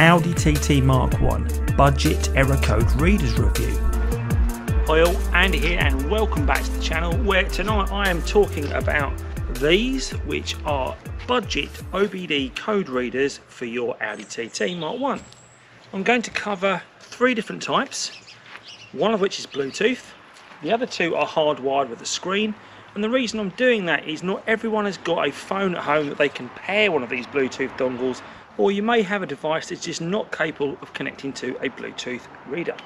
Audi TT Mark 1 Budget Error Code Readers Review. Hi all, Andy here and welcome back to the channel where tonight I am talking about these which are budget OBD code readers for your Audi TT Mark 1. I'm going to cover three different types, one of which is Bluetooth, the other two are hardwired with a screen and the reason I'm doing that is not everyone has got a phone at home that they can pair one of these Bluetooth dongles or you may have a device that's just not capable of connecting to a Bluetooth reader.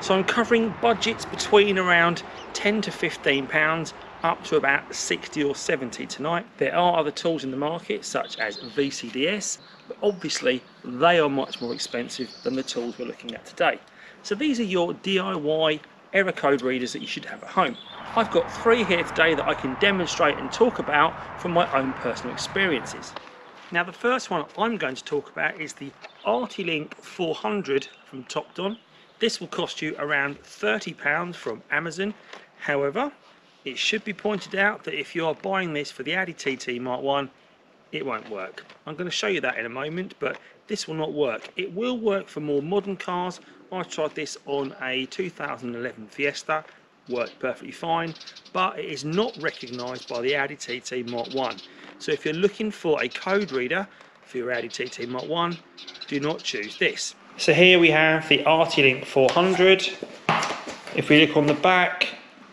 So I'm covering budgets between around 10 to 15 pounds up to about 60 or 70 tonight. There are other tools in the market such as VCDS, but obviously they are much more expensive than the tools we're looking at today. So these are your DIY error code readers that you should have at home. I've got three here today that I can demonstrate and talk about from my own personal experiences. Now the first one I'm going to talk about is the Artilink 400 from Topdon. This will cost you around £30 from Amazon. However, it should be pointed out that if you are buying this for the Audi TT Mark 1, it won't work. I'm going to show you that in a moment, but this will not work. It will work for more modern cars. I tried this on a 2011 Fiesta worked perfectly fine, but it is not recognised by the Audi TT Mark 1. So if you're looking for a code reader for your Audi TT Mark 1, do not choose this. So here we have the Artilink 400. If we look on the back,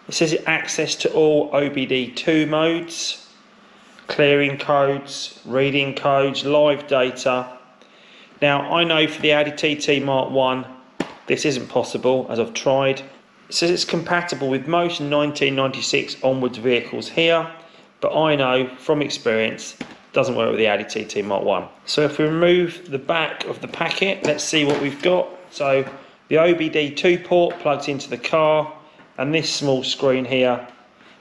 it says access to all OBD2 modes, clearing codes, reading codes, live data. Now I know for the Audi TT Mark 1 this isn't possible as I've tried says it's compatible with most 1996 onwards vehicles here, but I know from experience doesn't work with the Audi TT Mark 1. So if we remove the back of the packet, let's see what we've got. So the OBD2 port plugs into the car, and this small screen here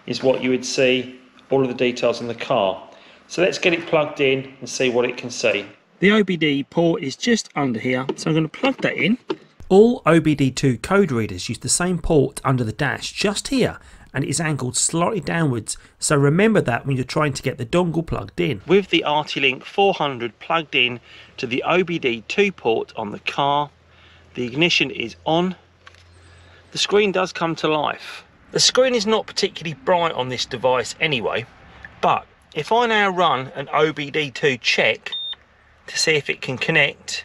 is what you would see all of the details in the car. So let's get it plugged in and see what it can see. The OBD port is just under here, so I'm going to plug that in all OBD2 code readers use the same port under the dash just here and it is angled slightly downwards so remember that when you're trying to get the dongle plugged in. With the Artilink 400 plugged in to the OBD2 port on the car, the ignition is on, the screen does come to life. The screen is not particularly bright on this device anyway, but if I now run an OBD2 check to see if it can connect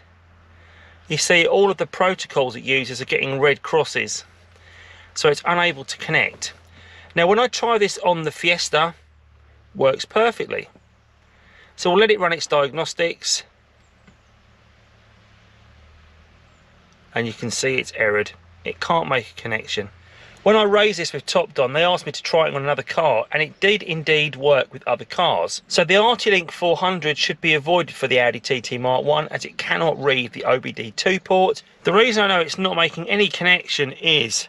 you see all of the protocols it uses are getting red crosses so it's unable to connect. Now when I try this on the Fiesta works perfectly. So we'll let it run its diagnostics and you can see it's errored. It can't make a connection when I raised this with Topdon, they asked me to try it on another car, and it did indeed work with other cars. So the Artilink 400 should be avoided for the Audi TT Mark 1 as it cannot read the OBD2 port. The reason I know it's not making any connection is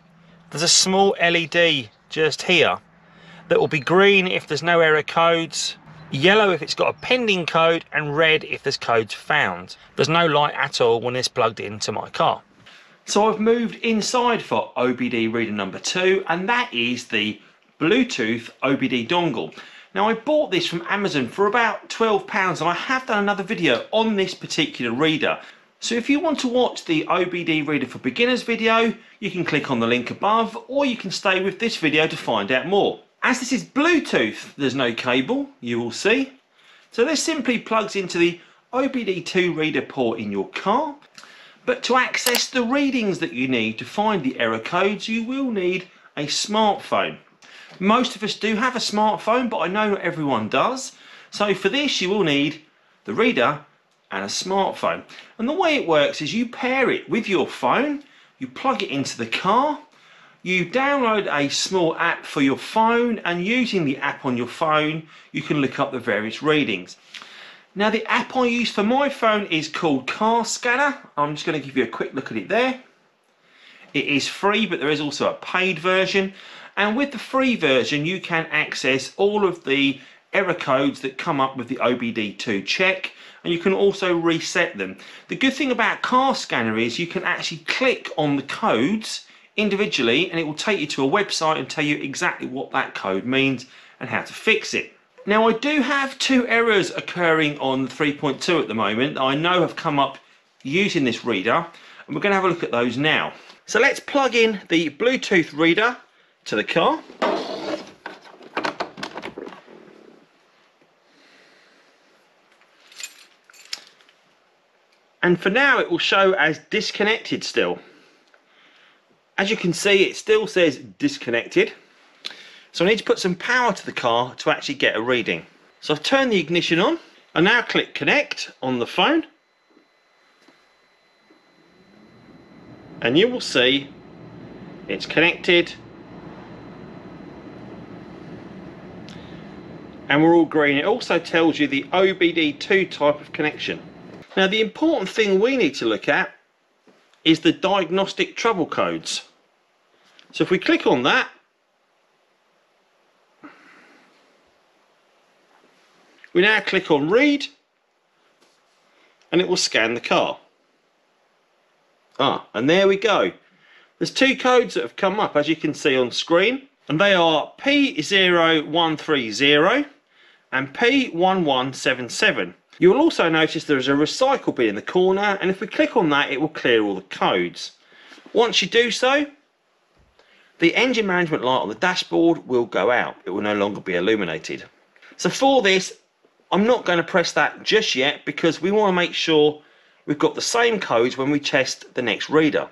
there's a small LED just here that will be green if there's no error codes, yellow if it's got a pending code, and red if there's codes found. There's no light at all when it's plugged into my car. So I've moved inside for OBD reader number two, and that is the Bluetooth OBD dongle. Now I bought this from Amazon for about £12 and I have done another video on this particular reader. So if you want to watch the OBD reader for beginners video, you can click on the link above or you can stay with this video to find out more. As this is Bluetooth, there's no cable, you will see. So this simply plugs into the OBD2 reader port in your car but to access the readings that you need to find the error codes, you will need a smartphone. Most of us do have a smartphone, but I know not everyone does. So for this, you will need the reader and a smartphone. And the way it works is you pair it with your phone, you plug it into the car, you download a small app for your phone, and using the app on your phone, you can look up the various readings. Now the app I use for my phone is called Car Scanner. I'm just going to give you a quick look at it there. It is free but there is also a paid version and with the free version you can access all of the error codes that come up with the OBD2 check and you can also reset them. The good thing about Car Scanner is you can actually click on the codes individually and it will take you to a website and tell you exactly what that code means and how to fix it. Now I do have two errors occurring on 3.2 at the moment that I know have come up using this reader and we're going to have a look at those now. So let's plug in the Bluetooth reader to the car. And for now it will show as disconnected still. As you can see it still says disconnected. So I need to put some power to the car to actually get a reading. So I've turned the ignition on. I now click connect on the phone. And you will see it's connected. And we're all green. It also tells you the OBD2 type of connection. Now the important thing we need to look at is the diagnostic trouble codes. So if we click on that, we now click on read and it will scan the car. Ah, and there we go. There's two codes that have come up as you can see on screen and they are P0130 and P1177. You will also notice there is a recycle bin in the corner and if we click on that it will clear all the codes. Once you do so, the engine management light on the dashboard will go out. It will no longer be illuminated. So for this, I'm not going to press that just yet because we want to make sure we've got the same codes when we test the next reader.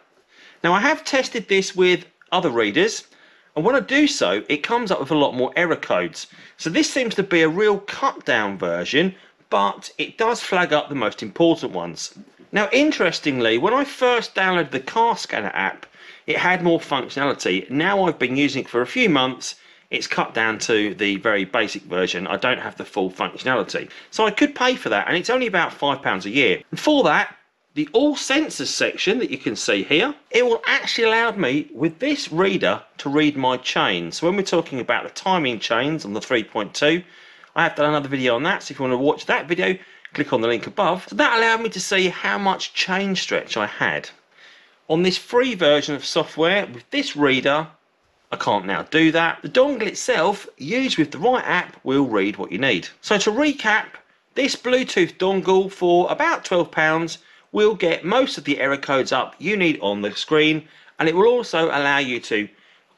Now I have tested this with other readers and when I do so it comes up with a lot more error codes. So this seems to be a real cut down version but it does flag up the most important ones. Now interestingly, when I first downloaded the car scanner app, it had more functionality. Now I've been using it for a few months, it's cut down to the very basic version. I don't have the full functionality. So I could pay for that and it's only about £5 a year. And for that, the all sensors section that you can see here, it will actually allow me with this reader to read my chains. So when we're talking about the timing chains on the 3.2, I have done another video on that, so if you want to watch that video, click on the link above. So that allowed me to see how much chain stretch I had. On this free version of software, with this reader, I can't now do that. The dongle itself, used with the right app, will read what you need. So to recap, this Bluetooth dongle for about £12 will get most of the error codes up you need on the screen and it will also allow you to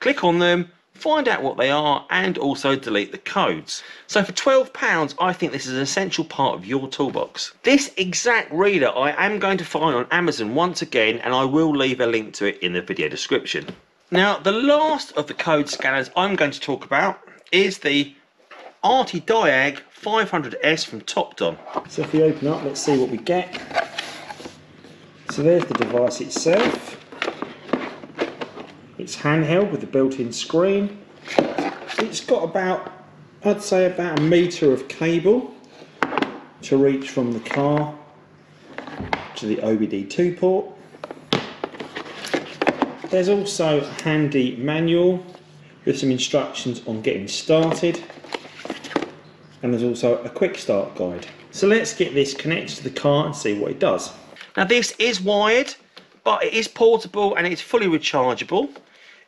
click on them find out what they are and also delete the codes. So for £12 I think this is an essential part of your toolbox. This exact reader I am going to find on Amazon once again and I will leave a link to it in the video description. Now the last of the code scanners I'm going to talk about is the Artidiag 500S from Topdon. So if we open up let's see what we get. So there's the device itself. It's handheld with a built-in screen. It's got about, I'd say about a metre of cable to reach from the car to the OBD2 port. There's also a handy manual with some instructions on getting started and there's also a quick start guide. So let's get this connected to the car and see what it does. Now this is wired but it is portable and it's fully rechargeable.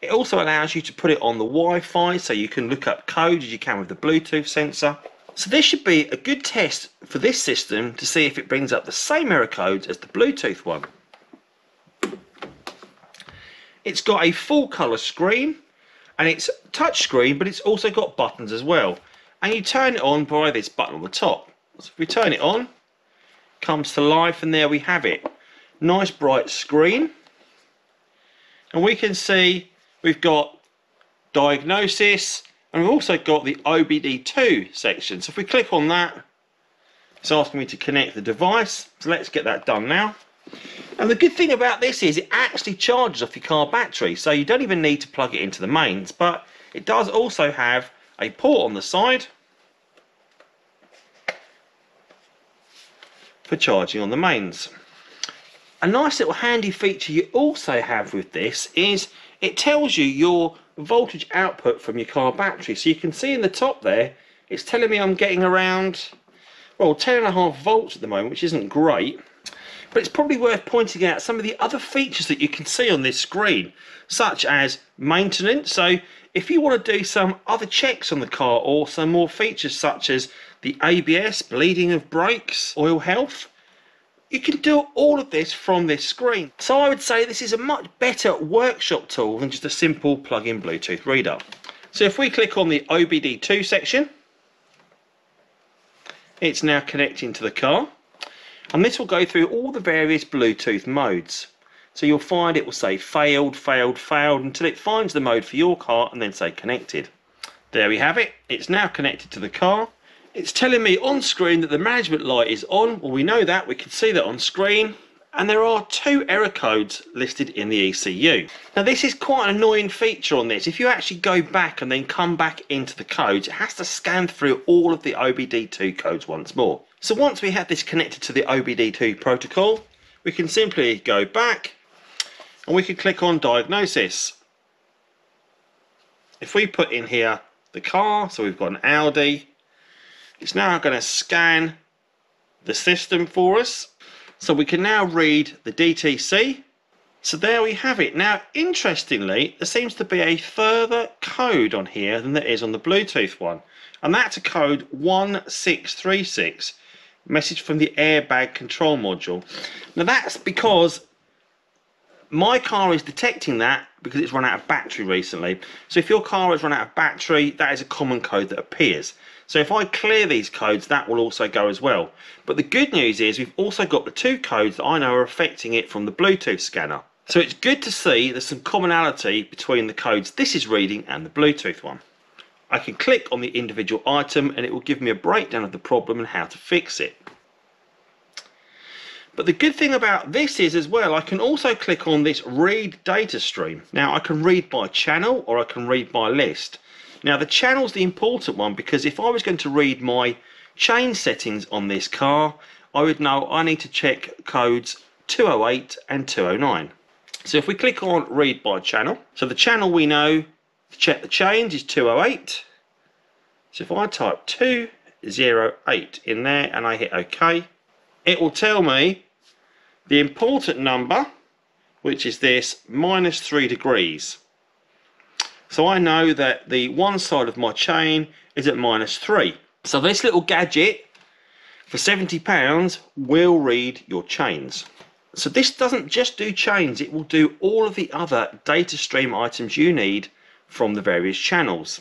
It also allows you to put it on the Wi-Fi so you can look up code as you can with the Bluetooth sensor. So this should be a good test for this system to see if it brings up the same error codes as the Bluetooth one. It's got a full colour screen and it's touch screen but it's also got buttons as well and you turn it on by this button on the top. So if we turn it on, comes to life and there we have it. Nice bright screen and we can see we've got diagnosis and we've also got the OBD2 section. So if we click on that, it's asking me to connect the device. So let's get that done now. And the good thing about this is it actually charges off your car battery. So you don't even need to plug it into the mains. But it does also have a port on the side for charging on the mains. A nice little handy feature you also have with this is it tells you your voltage output from your car battery. So you can see in the top there, it's telling me I'm getting around, well, 10.5 volts at the moment, which isn't great. But it's probably worth pointing out some of the other features that you can see on this screen, such as maintenance. So if you want to do some other checks on the car or some more features such as the ABS, bleeding of brakes, oil health, you can do all of this from this screen. So I would say this is a much better workshop tool than just a simple plug-in Bluetooth reader. So if we click on the OBD2 section, it's now connecting to the car. And this will go through all the various Bluetooth modes. So you'll find it will say failed, failed, failed until it finds the mode for your car and then say connected. There we have it. It's now connected to the car. It's telling me on screen that the management light is on. Well, we know that. We can see that on screen. And there are two error codes listed in the ECU. Now, this is quite an annoying feature on this. If you actually go back and then come back into the codes, it has to scan through all of the OBD2 codes once more. So once we have this connected to the OBD2 protocol, we can simply go back and we can click on diagnosis. If we put in here the car, so we've got an Audi, it's now going to scan the system for us. So we can now read the DTC. So there we have it. Now, interestingly, there seems to be a further code on here than there is on the Bluetooth one. And that's a code 1636, message from the airbag control module. Now that's because my car is detecting that because it's run out of battery recently. So if your car has run out of battery, that is a common code that appears. So if I clear these codes, that will also go as well. But the good news is we've also got the two codes that I know are affecting it from the Bluetooth scanner. So it's good to see there's some commonality between the codes this is reading and the Bluetooth one. I can click on the individual item and it will give me a breakdown of the problem and how to fix it. But the good thing about this is as well, I can also click on this read data stream. Now I can read by channel or I can read by list. Now the channel's the important one because if I was going to read my chain settings on this car, I would know I need to check codes 208 and 209. So if we click on read by channel, so the channel we know check the chains is 208. So if I type 208 in there and I hit OK, it will tell me the important number, which is this minus 3 degrees. So I know that the one side of my chain is at minus 3. So this little gadget for £70 will read your chains. So this doesn't just do chains, it will do all of the other data stream items you need from the various channels.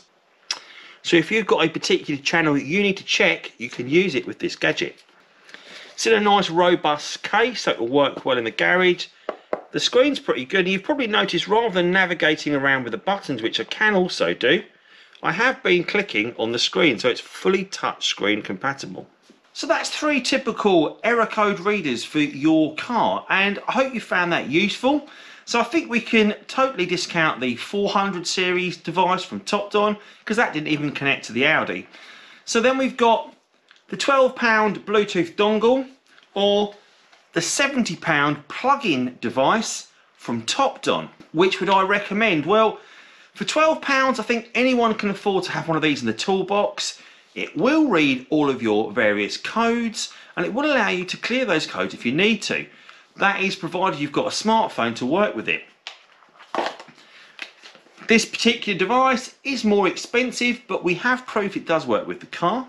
So if you've got a particular channel that you need to check, you can use it with this gadget. It's in a nice robust case, so it will work well in the garage. The screen's pretty good. You've probably noticed rather than navigating around with the buttons, which I can also do, I have been clicking on the screen, so it's fully touchscreen compatible. So that's three typical error code readers for your car, and I hope you found that useful. So I think we can totally discount the 400 series device from Topdon, because that didn't even connect to the Audi. So then we've got the 12 pound Bluetooth dongle, or the £70 plug-in device from Topdon. Which would I recommend? Well, for £12 I think anyone can afford to have one of these in the toolbox. It will read all of your various codes and it will allow you to clear those codes if you need to. That is provided you've got a smartphone to work with it. This particular device is more expensive but we have proof it does work with the car.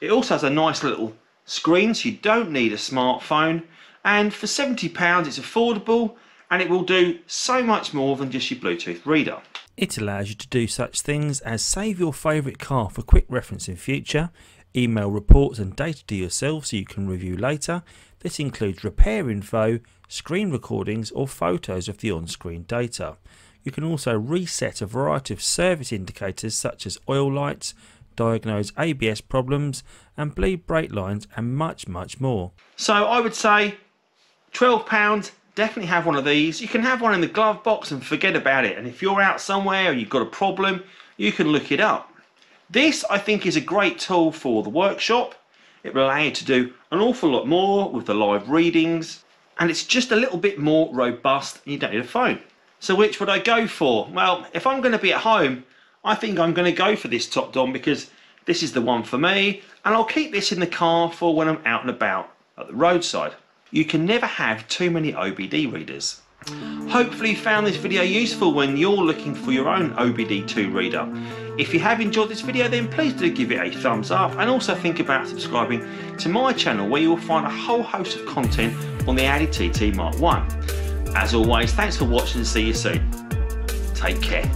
It also has a nice little screen so you don't need a smartphone and for £70 it's affordable and it will do so much more than just your Bluetooth reader. It allows you to do such things as save your favourite car for quick reference in future, email reports and data to yourself so you can review later. This includes repair info, screen recordings or photos of the on-screen data. You can also reset a variety of service indicators such as oil lights, diagnose ABS problems and bleed brake lines and much much more. So I would say £12, definitely have one of these. You can have one in the glove box and forget about it. And if you're out somewhere and you've got a problem, you can look it up. This, I think, is a great tool for the workshop. It will allow you to do an awful lot more with the live readings. And it's just a little bit more robust you don't need a phone. So which would I go for? Well, if I'm going to be at home, I think I'm going to go for this Topdon because this is the one for me. And I'll keep this in the car for when I'm out and about at the roadside. You can never have too many OBD readers. Hopefully you found this video useful when you're looking for your own OBD2 reader. If you have enjoyed this video then please do give it a thumbs up and also think about subscribing to my channel where you will find a whole host of content on the Audi TT Mark 1. As always, thanks for watching and see you soon. Take care.